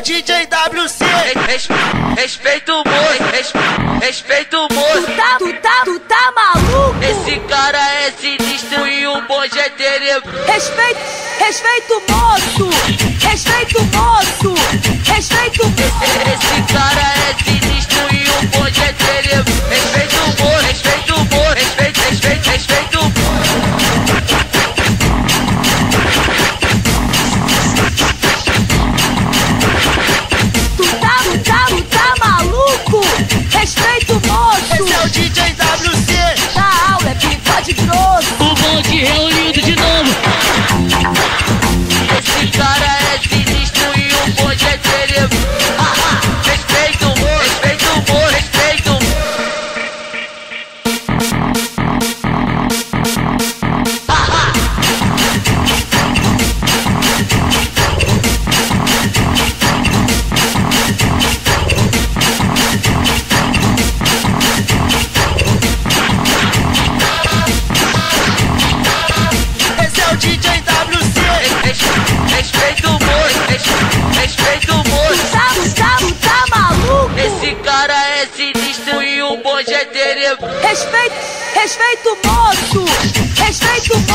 DJ WC. Res, respeita o moço, res, respeita o moço. Tu tá, tu tá, tu tá maluco? Esse cara é sinistro e o bonde é tereco. Respeito, respeito o moço. Respeito o moço. しくぞ bonde é dele. Respeito, respeito o moço, respeito o moço.